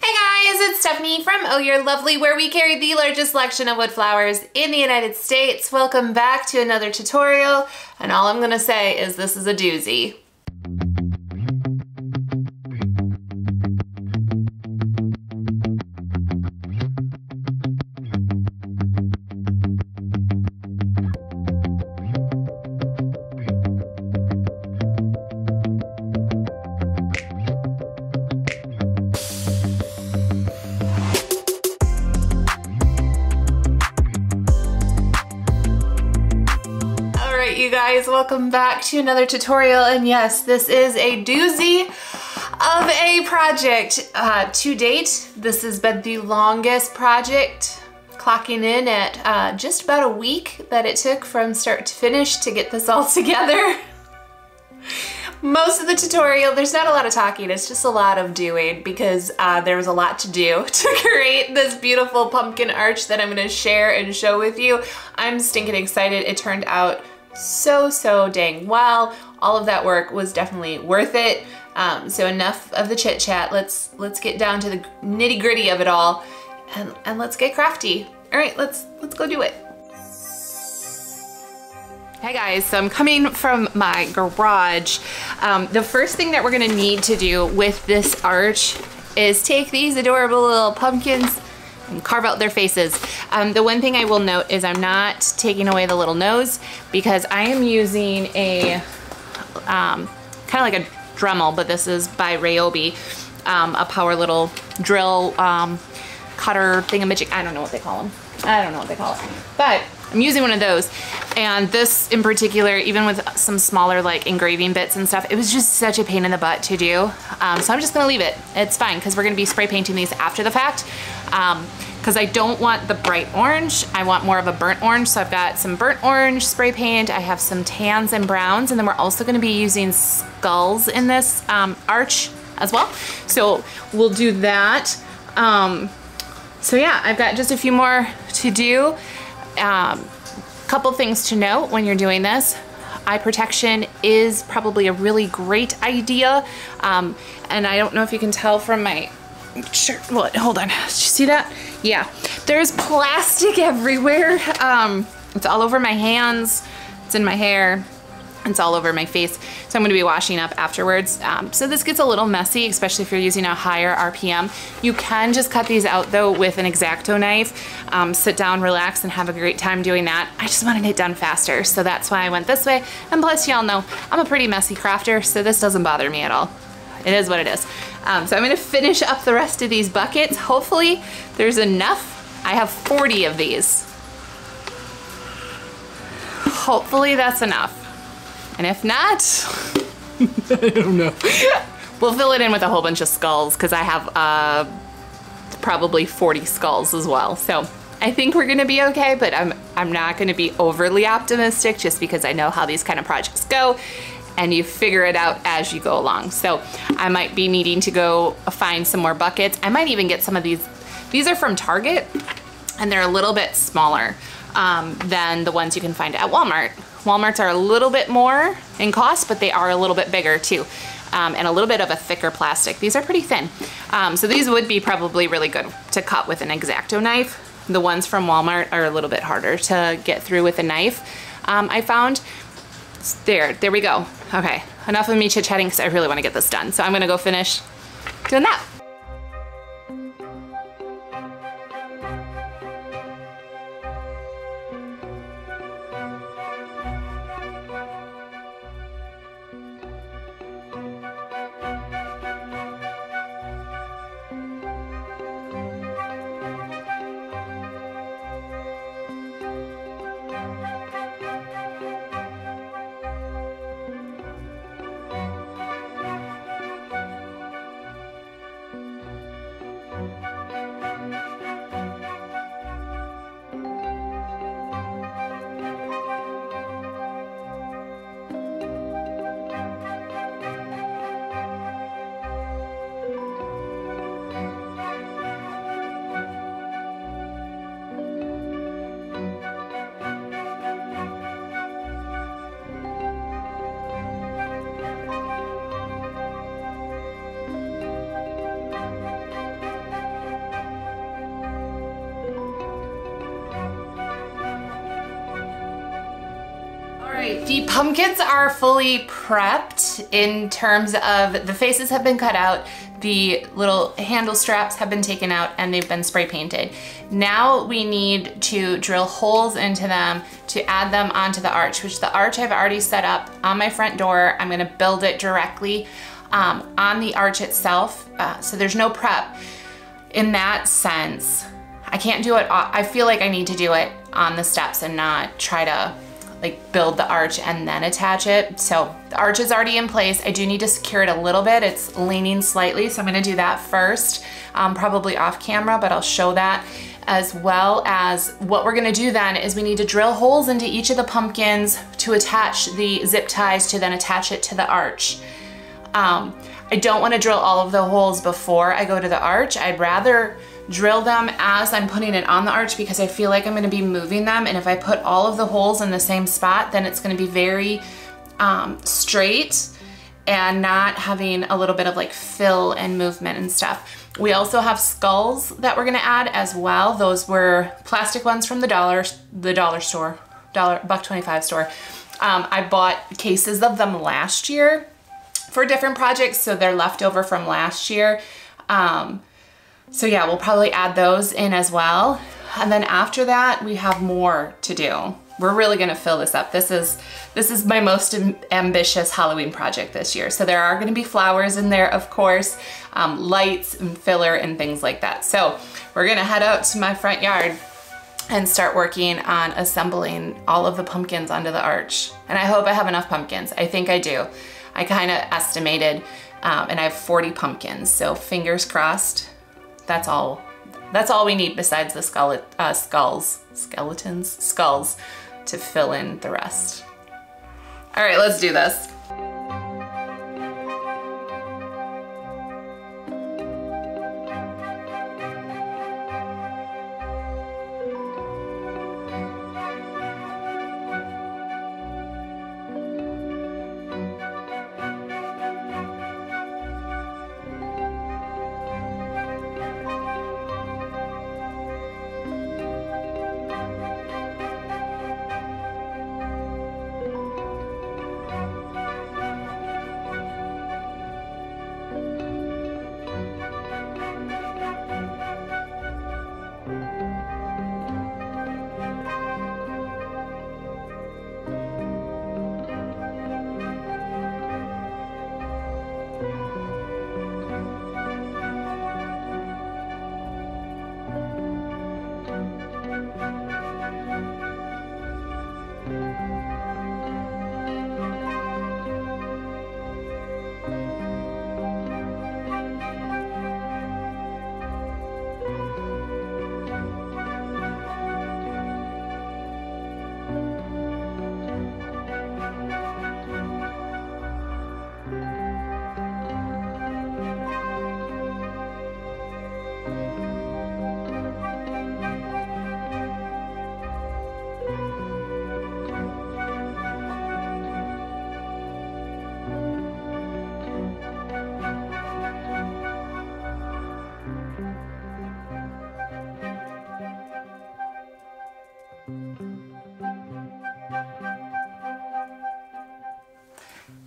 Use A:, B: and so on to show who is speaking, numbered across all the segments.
A: Hey guys, it's Stephanie from Oh You're Lovely where we carry the largest selection of wood flowers in the United States. Welcome back to another tutorial and all I'm gonna say is this is a doozy. Guys, welcome back to another tutorial and yes, this is a doozy of a project. Uh, to date, this has been the longest project, clocking in at uh, just about a week that it took from start to finish to get this all together. Most of the tutorial, there's not a lot of talking, it's just a lot of doing because uh, there was a lot to do to create this beautiful pumpkin arch that I'm gonna share and show with you. I'm stinking excited. It turned out so, so dang well. All of that work was definitely worth it. Um, so enough of the chit chat. Let's let's get down to the nitty gritty of it all, and and let's get crafty. All right, let's let's go do it. Hey guys, so I'm coming from my garage. Um, the first thing that we're gonna need to do with this arch is take these adorable little pumpkins carve out their faces. Um, the one thing I will note is I'm not taking away the little nose because I am using a um, kind of like a Dremel, but this is by Ryobi, um, a power little drill um, cutter thingamajig. I don't know what they call them. I don't know what they call it, but I'm using one of those. And this in particular, even with some smaller like engraving bits and stuff, it was just such a pain in the butt to do. Um, so I'm just gonna leave it. It's fine because we're gonna be spray painting these after the fact. Because um, I don't want the bright orange, I want more of a burnt orange. So I've got some burnt orange spray paint, I have some tans and browns, and then we're also gonna be using skulls in this um, arch as well. So we'll do that. Um, so yeah, I've got just a few more to do. Um, couple things to note when you're doing this. Eye protection is probably a really great idea. Um, and I don't know if you can tell from my shirt. What? Hold on. Did you see that? Yeah. There's plastic everywhere. Um, it's all over my hands. It's in my hair. It's all over my face. So I'm gonna be washing up afterwards. Um, so this gets a little messy, especially if you're using a higher RPM. You can just cut these out though with an X-Acto knife. Um, sit down, relax, and have a great time doing that. I just wanted it done faster, so that's why I went this way. And plus y'all know, I'm a pretty messy crafter, so this doesn't bother me at all. It is what it is. Um, so I'm gonna finish up the rest of these buckets. Hopefully there's enough. I have 40 of these. Hopefully that's enough. And if not, I don't know. we'll fill it in with a whole bunch of skulls because I have uh, probably 40 skulls as well. So I think we're gonna be okay, but I'm, I'm not gonna be overly optimistic just because I know how these kind of projects go and you figure it out as you go along. So I might be needing to go find some more buckets. I might even get some of these. These are from Target and they're a little bit smaller um, than the ones you can find at Walmart. Walmarts are a little bit more in cost, but they are a little bit bigger too. Um, and a little bit of a thicker plastic. These are pretty thin. Um, so these would be probably really good to cut with an X-Acto knife. The ones from Walmart are a little bit harder to get through with a knife. Um, I found, there, there we go. Okay, enough of me chit-chatting because I really want to get this done. So I'm gonna go finish doing that. The pumpkins are fully prepped in terms of the faces have been cut out, the little handle straps have been taken out and they've been spray painted. Now we need to drill holes into them to add them onto the arch, which the arch I've already set up on my front door. I'm gonna build it directly um, on the arch itself, uh, so there's no prep. In that sense, I can't do it, I feel like I need to do it on the steps and not try to like build the arch and then attach it. So the arch is already in place. I do need to secure it a little bit. It's leaning slightly, so I'm gonna do that first, um, probably off camera, but I'll show that as well as what we're gonna do then is we need to drill holes into each of the pumpkins to attach the zip ties to then attach it to the arch. Um, I don't wanna drill all of the holes before I go to the arch. I'd rather drill them as I'm putting it on the arch because I feel like I'm gonna be moving them and if I put all of the holes in the same spot then it's gonna be very um, straight and not having a little bit of like fill and movement and stuff. We also have skulls that we're gonna add as well. Those were plastic ones from the dollar, the dollar store, dollar buck 25 store. Um, I bought cases of them last year for different projects, so they're left over from last year. Um, so yeah, we'll probably add those in as well. And then after that, we have more to do. We're really gonna fill this up. This is, this is my most ambitious Halloween project this year. So there are gonna be flowers in there, of course, um, lights and filler and things like that. So we're gonna head out to my front yard and start working on assembling all of the pumpkins onto the arch. And I hope I have enough pumpkins. I think I do. I kind of estimated, um, and I have 40 pumpkins, so fingers crossed that's all. That's all we need besides the skull uh, skulls, skeletons, skulls to fill in the rest. All right, let's do this.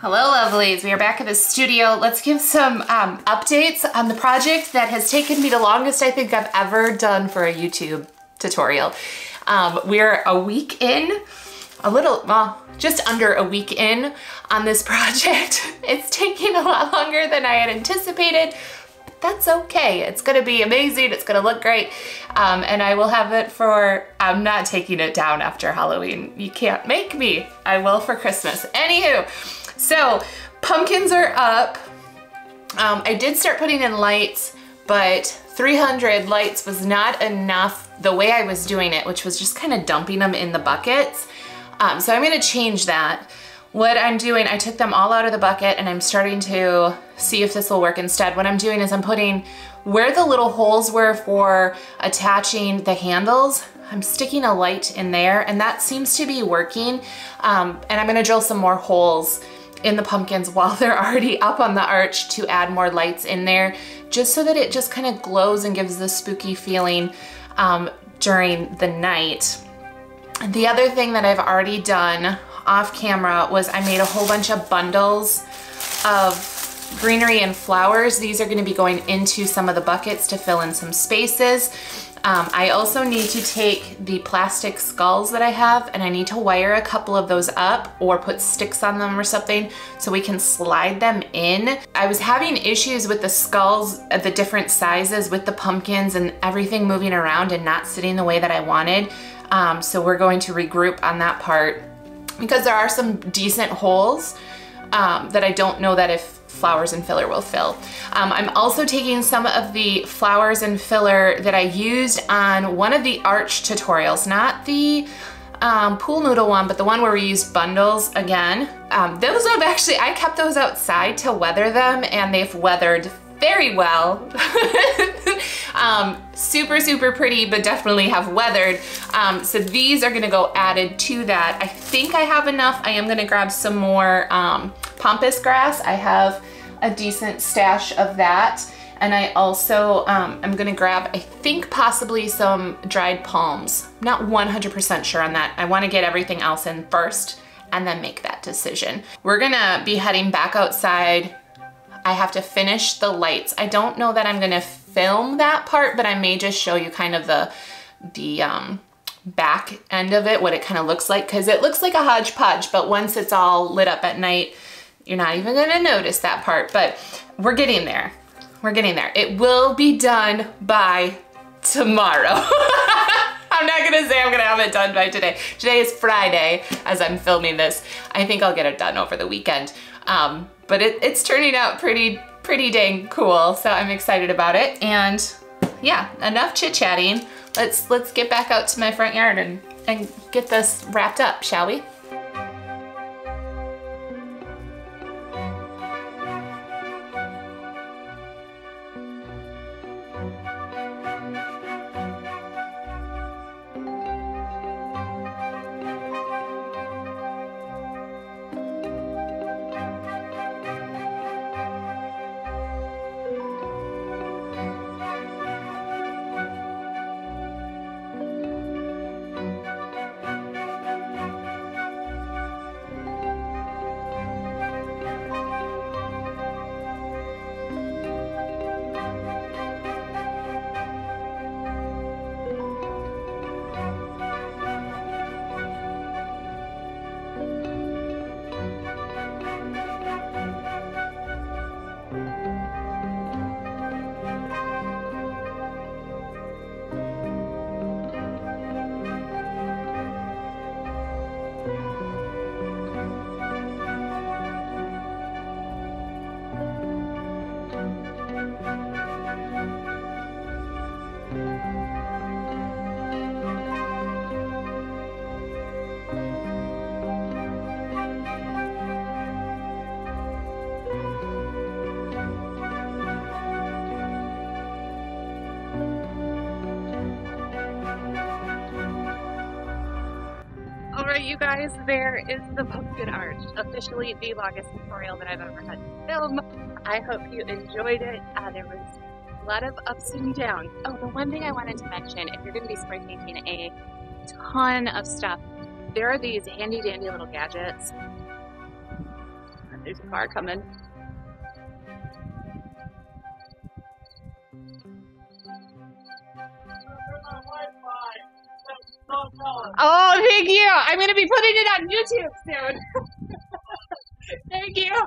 A: Hello lovelies, we are back at the studio. Let's give some um, updates on the project that has taken me the longest I think I've ever done for a YouTube tutorial. Um, we're a week in, a little, well, just under a week in on this project. It's taking a lot longer than I had anticipated, but that's okay. It's gonna be amazing, it's gonna look great, um, and I will have it for, I'm not taking it down after Halloween. You can't make me. I will for Christmas. Anywho, so pumpkins are up. Um, I did start putting in lights, but 300 lights was not enough the way I was doing it, which was just kind of dumping them in the buckets. Um, so I'm gonna change that. What I'm doing, I took them all out of the bucket and I'm starting to see if this will work instead. What I'm doing is I'm putting where the little holes were for attaching the handles, I'm sticking a light in there and that seems to be working. Um, and I'm gonna drill some more holes in the pumpkins while they're already up on the arch to add more lights in there, just so that it just kind of glows and gives the spooky feeling um, during the night. The other thing that I've already done off camera was I made a whole bunch of bundles of greenery and flowers. These are gonna be going into some of the buckets to fill in some spaces. Um, I also need to take the plastic skulls that I have and I need to wire a couple of those up or put sticks on them or something so we can slide them in. I was having issues with the skulls at the different sizes with the pumpkins and everything moving around and not sitting the way that I wanted. Um, so we're going to regroup on that part because there are some decent holes um, that I don't know that if flowers and filler will fill. Um, I'm also taking some of the flowers and filler that I used on one of the arch tutorials, not the um, pool noodle one, but the one where we used bundles again. Um, those have actually, I kept those outside to weather them and they've weathered very well. um, super, super pretty, but definitely have weathered. Um, so these are gonna go added to that. I think I have enough. I am gonna grab some more um, grass. I have a decent stash of that. And I also, um, I'm gonna grab, I think possibly some dried palms. not 100% sure on that. I wanna get everything else in first and then make that decision. We're gonna be heading back outside I have to finish the lights. I don't know that I'm gonna film that part, but I may just show you kind of the, the um, back end of it, what it kind of looks like, because it looks like a hodgepodge, but once it's all lit up at night, you're not even gonna notice that part, but we're getting there. We're getting there. It will be done by tomorrow. I'm not gonna say I'm gonna have it done by today. Today is Friday as I'm filming this. I think I'll get it done over the weekend. Um, but it, it's turning out pretty, pretty dang cool. So I'm excited about it. And yeah, enough chit chatting. Let's, let's get back out to my front yard and, and get this wrapped up, shall we? You guys, there is the pumpkin arch, officially the longest tutorial that I've ever had to film. I hope you enjoyed it. Uh, there was a lot of ups and downs. Oh, the one thing I wanted to mention, if you're going to be spray painting a ton of stuff, there are these handy dandy little gadgets. There's a car coming. Oh, thank you. I'm going to be putting it on YouTube soon. thank you.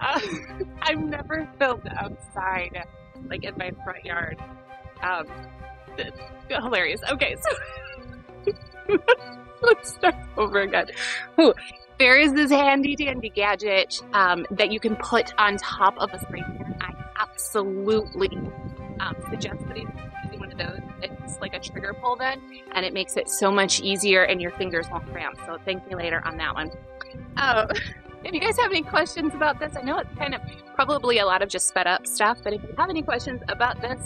A: Uh, I've never filmed outside, like in my front yard. Um, it's hilarious. Okay, so let's start over again. Ooh, there is this handy dandy gadget um, that you can put on top of a spray can. Absolutely um, suggest putting using one of those. It's like a trigger pull then, and it makes it so much easier and your fingers won't cramp. So thank me later on that one. Um, if you guys have any questions about this, I know it's kind of probably a lot of just sped up stuff, but if you have any questions about this,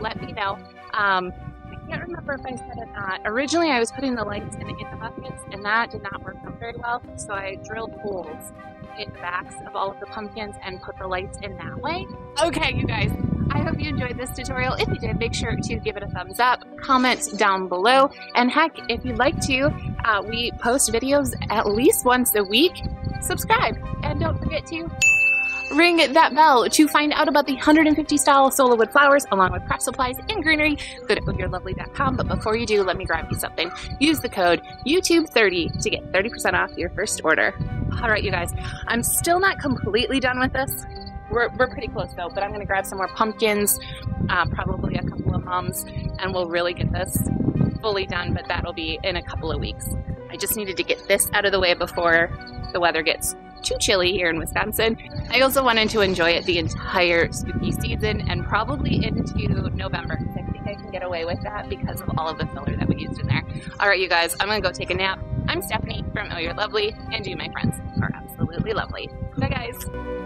A: let me know. Um, I can't remember if I said it not. Originally, I was putting the lights in, in the buckets, and that did not work out very well, so I drilled holes in the backs of all of the pumpkins and put the lights in that way. Okay, you guys, I hope you enjoyed this tutorial. If you did, make sure to give it a thumbs up, comment down below, and heck, if you'd like to, uh, we post videos at least once a week. Subscribe, and don't forget to ring that bell to find out about the 150 style sola wood flowers along with craft supplies and greenery. Go to ohyourelovely.com, but before you do, let me grab you something. Use the code YouTube30 to get 30% off your first order. All right, you guys, I'm still not completely done with this. We're, we're pretty close though, but I'm gonna grab some more pumpkins, uh, probably a couple of mums, and we'll really get this fully done, but that'll be in a couple of weeks. I just needed to get this out of the way before the weather gets too chilly here in Wisconsin. I also wanted to enjoy it the entire spooky season and probably into November. I think I can get away with that because of all of the filler that we used in there. All right, you guys, I'm gonna go take a nap. I'm Stephanie from Oh You're Lovely, and you, my friends, are absolutely lovely. Bye, guys.